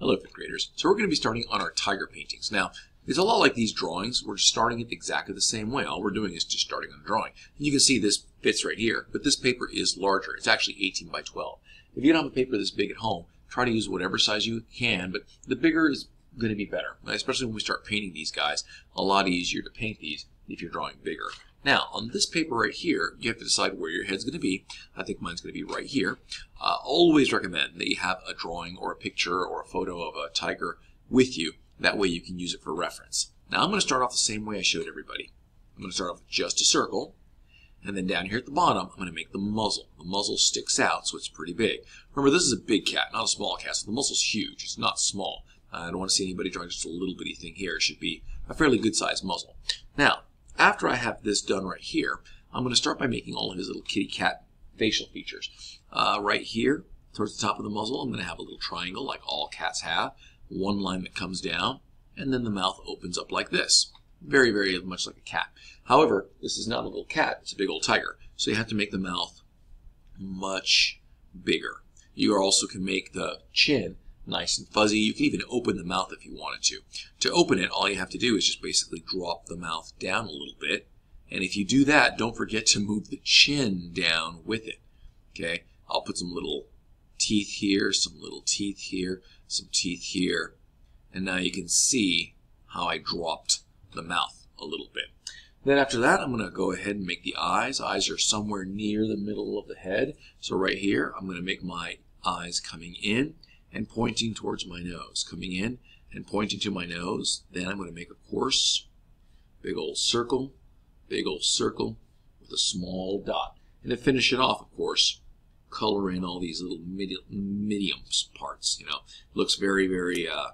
Hello, fifth graders. So we're going to be starting on our tiger paintings. Now, it's a lot like these drawings. We're starting it exactly the same way. All we're doing is just starting on a drawing. And you can see this fits right here, but this paper is larger. It's actually 18 by 12. If you don't have a paper this big at home, try to use whatever size you can, but the bigger is going to be better, especially when we start painting these guys. A lot easier to paint these if you're drawing bigger. Now, on this paper right here, you have to decide where your head's going to be. I think mine's going to be right here. Uh, always recommend that you have a drawing or a picture or a photo of a tiger with you. That way you can use it for reference. Now, I'm going to start off the same way I showed everybody. I'm going to start off with just a circle. And then down here at the bottom, I'm going to make the muzzle. The muzzle sticks out, so it's pretty big. Remember, this is a big cat, not a small cat, so the muzzle's huge. It's not small. I don't want to see anybody drawing just a little bitty thing here. It should be a fairly good sized muzzle. Now, after I have this done right here, I'm going to start by making all of his little kitty cat facial features. Uh, right here, towards the top of the muzzle, I'm going to have a little triangle like all cats have, one line that comes down, and then the mouth opens up like this. Very, very much like a cat. However, this is not a little cat, it's a big old tiger. So you have to make the mouth much bigger. You also can make the chin nice and fuzzy. You can even open the mouth if you wanted to. To open it, all you have to do is just basically drop the mouth down a little bit. And if you do that, don't forget to move the chin down with it. Okay, I'll put some little teeth here, some little teeth here, some teeth here. And now you can see how I dropped the mouth a little bit. Then after that, I'm going to go ahead and make the eyes. Eyes are somewhere near the middle of the head. So right here, I'm going to make my eyes coming in and pointing towards my nose, coming in and pointing to my nose. Then I'm going to make a course, big old circle, big old circle with a small dot. And to finish it off, of course, color in all these little medium parts, you know. Looks very, very uh,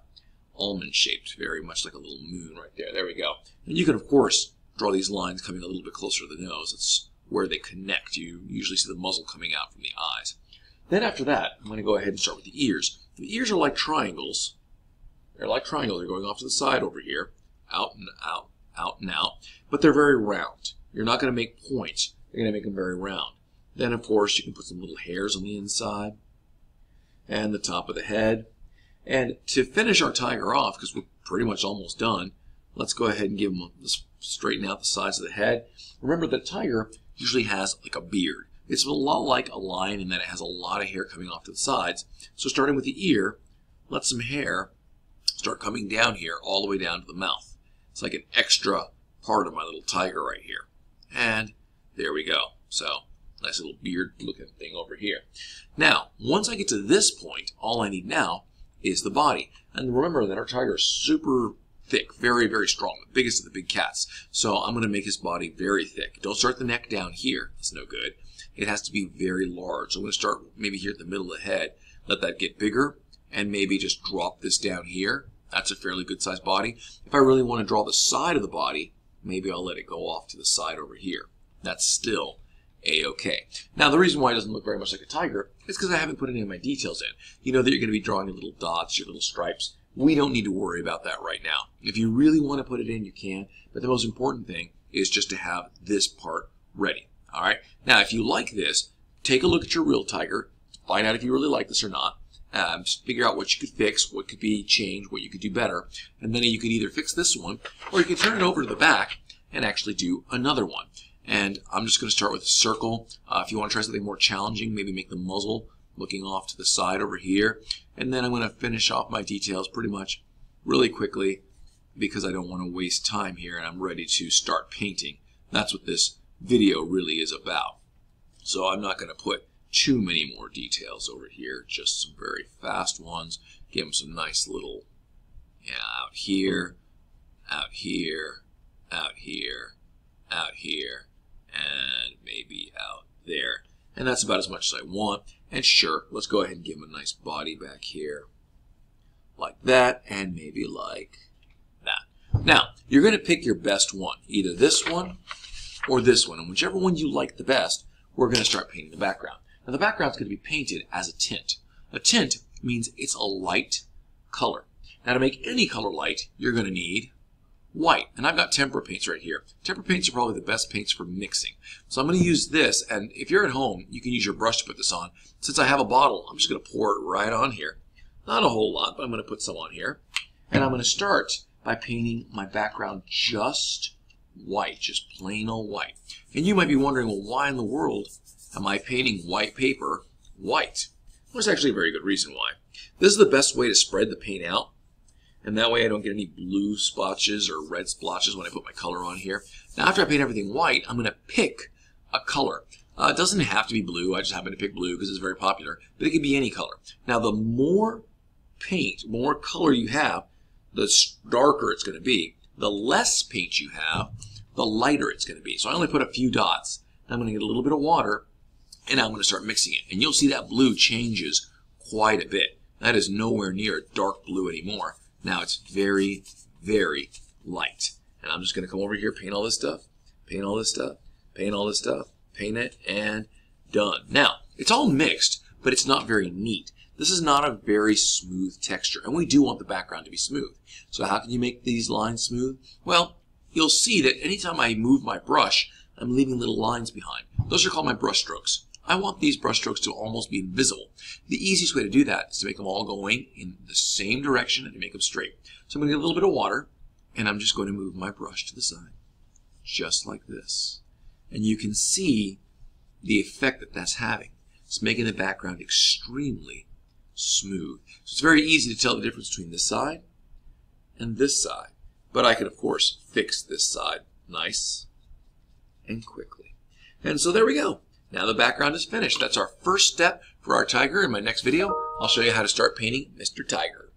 almond shaped, very much like a little moon right there. There we go. And you can, of course, draw these lines coming a little bit closer to the nose. It's where they connect. You usually see the muzzle coming out from the eyes. Then after that, I'm going to go ahead and start with the ears. The ears are like triangles. They're like triangles. They're going off to the side over here, out and out, and out. But they're very round. You're not going to make points. You're going to make them very round. Then, of course, you can put some little hairs on the inside and the top of the head. And to finish our tiger off, because we're pretty much almost done, let's go ahead and give him a, straighten out the sides of the head. Remember, the tiger usually has like a beard. It's a lot like a lion in that it has a lot of hair coming off to the sides. So starting with the ear, let some hair start coming down here all the way down to the mouth. It's like an extra part of my little tiger right here. And there we go. So nice little beard looking thing over here. Now, once I get to this point, all I need now is the body. And remember that our tiger is super thick, very, very strong, the biggest of the big cats. So I'm going to make his body very thick. Don't start the neck down here. That's no good it has to be very large. So I'm going to start maybe here at the middle of the head, let that get bigger, and maybe just drop this down here. That's a fairly good sized body. If I really want to draw the side of the body, maybe I'll let it go off to the side over here. That's still a-okay. Now, the reason why it doesn't look very much like a tiger is because I haven't put any of my details in. You know that you're going to be drawing your little dots, your little stripes. We don't need to worry about that right now. If you really want to put it in, you can. But the most important thing is just to have this part ready. All right. Now, if you like this, take a look at your real tiger. Find out if you really like this or not. Um, figure out what you could fix, what could be changed, what you could do better. And then you could either fix this one, or you could turn it over to the back and actually do another one. And I'm just going to start with a circle. Uh, if you want to try something more challenging, maybe make the muzzle looking off to the side over here. And then I'm going to finish off my details pretty much really quickly because I don't want to waste time here and I'm ready to start painting. That's what this video really is about. So I'm not going to put too many more details over here, just some very fast ones. Give them some nice little, yeah, out here, out here, out here, out here, and maybe out there. And that's about as much as I want. And sure, let's go ahead and give him a nice body back here. Like that, and maybe like that. Now, you're going to pick your best one. Either this one or this one. And whichever one you like the best, we're going to start painting the background. Now the background is going to be painted as a tint. A tint means it's a light color. Now to make any color light, you're going to need white. And I've got tempera paints right here. Tempera paints are probably the best paints for mixing. So I'm going to use this, and if you're at home, you can use your brush to put this on. Since I have a bottle, I'm just going to pour it right on here. Not a whole lot, but I'm going to put some on here. And I'm going to start by painting my background just white, just plain old white. And you might be wondering, well, why in the world am I painting white paper white? Well, there's actually a very good reason why. This is the best way to spread the paint out. And that way I don't get any blue splotches or red splotches when I put my color on here. Now after I paint everything white, I'm going to pick a color. Uh, it doesn't have to be blue. I just happen to pick blue because it's very popular. But it can be any color. Now the more paint, more color you have, the darker it's going to be. The less paint you have, the lighter it's going to be. So I only put a few dots. I'm going to get a little bit of water and I'm going to start mixing it. And you'll see that blue changes quite a bit. That is nowhere near dark blue anymore. Now it's very, very light. And I'm just going to come over here, paint all this stuff, paint all this stuff, paint all this stuff, paint it, and done. Now, it's all mixed, but it's not very neat. This is not a very smooth texture, and we do want the background to be smooth. So how can you make these lines smooth? Well, you'll see that anytime I move my brush, I'm leaving little lines behind. Those are called my brush strokes. I want these brush strokes to almost be invisible. The easiest way to do that is to make them all going in the same direction and to make them straight. So I'm going to get a little bit of water, and I'm just going to move my brush to the side, just like this. And you can see the effect that that's having. It's making the background extremely smooth. So it's very easy to tell the difference between this side and this side. But I can, of course, fix this side nice and quickly. And so there we go. Now the background is finished. That's our first step for our tiger. In my next video, I'll show you how to start painting Mr. Tiger.